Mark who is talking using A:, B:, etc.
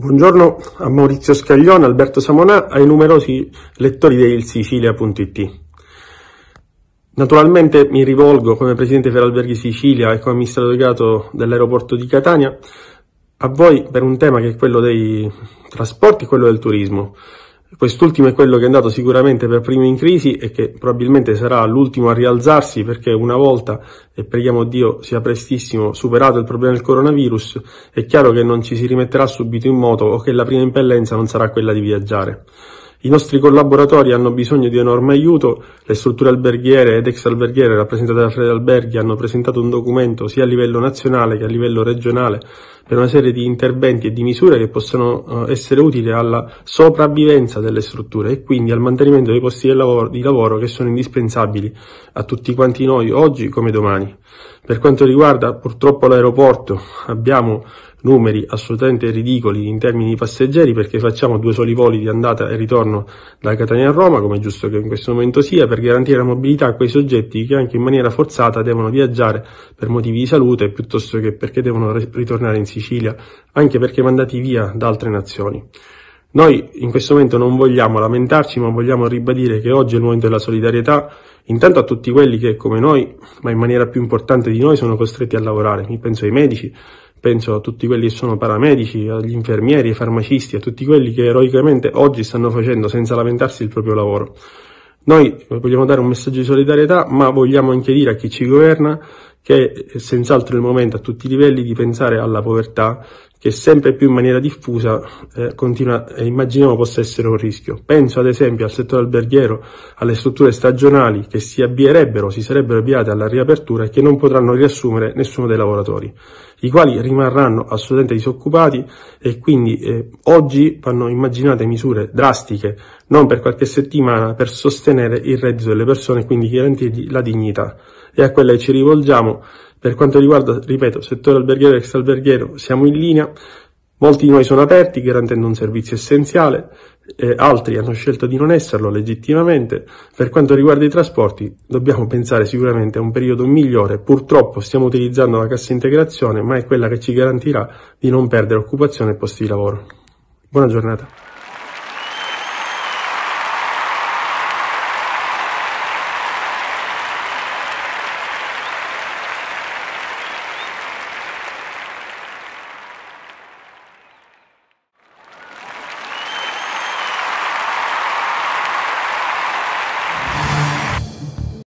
A: Buongiorno a Maurizio Scaglione, Alberto Samonà, ai numerosi lettori del Sicilia.it. Naturalmente mi rivolgo come Presidente Feralberghi Sicilia e come amministratore delegato dell'aeroporto di Catania a voi per un tema che è quello dei trasporti e quello del turismo. Quest'ultimo è quello che è andato sicuramente per primo in crisi e che probabilmente sarà l'ultimo a rialzarsi perché una volta, e preghiamo Dio sia prestissimo, superato il problema del coronavirus, è chiaro che non ci si rimetterà subito in moto o che la prima impellenza non sarà quella di viaggiare. I nostri collaboratori hanno bisogno di enorme aiuto, le strutture alberghiere ed ex alberghiere rappresentate da Fred Alberghi hanno presentato un documento sia a livello nazionale che a livello regionale per una serie di interventi e di misure che possono eh, essere utili alla sopravvivenza delle strutture e quindi al mantenimento dei posti di lavoro, di lavoro che sono indispensabili a tutti quanti noi oggi come domani. Per quanto riguarda purtroppo l'aeroporto abbiamo numeri assolutamente ridicoli in termini di passeggeri perché facciamo due soli voli di andata e ritorno da Catania a Roma, come è giusto che in questo momento sia, per garantire la mobilità a quei soggetti che anche in maniera forzata devono viaggiare per motivi di salute piuttosto che perché devono ritornare in Sicilia, anche perché mandati via da altre nazioni. Noi in questo momento non vogliamo lamentarci, ma vogliamo ribadire che oggi è il momento della solidarietà, intanto a tutti quelli che come noi, ma in maniera più importante di noi, sono costretti a lavorare. Mi penso ai medici, penso a tutti quelli che sono paramedici, agli infermieri, ai farmacisti, a tutti quelli che eroicamente oggi stanno facendo senza lamentarsi il proprio lavoro. Noi vogliamo dare un messaggio di solidarietà, ma vogliamo anche dire a chi ci governa che è senz'altro il momento a tutti i livelli di pensare alla povertà che sempre più in maniera diffusa eh, continua e immaginiamo possa essere un rischio. Penso ad esempio al settore alberghiero, alle strutture stagionali che si avvierebbero, si sarebbero avviate alla riapertura e che non potranno riassumere nessuno dei lavoratori, i quali rimarranno assolutamente disoccupati e quindi eh, oggi vanno immaginate misure drastiche, non per qualche settimana, per sostenere il reddito delle persone e quindi garantirgli la dignità. E a quella ci rivolgiamo per quanto riguarda, ripeto, settore alberghiero e extraalberghiero, siamo in linea, molti di noi sono aperti garantendo un servizio essenziale, eh, altri hanno scelto di non esserlo legittimamente. Per quanto riguarda i trasporti, dobbiamo pensare sicuramente a un periodo migliore. Purtroppo stiamo utilizzando la cassa integrazione, ma è quella che ci garantirà di non perdere occupazione e posti di lavoro. Buona giornata.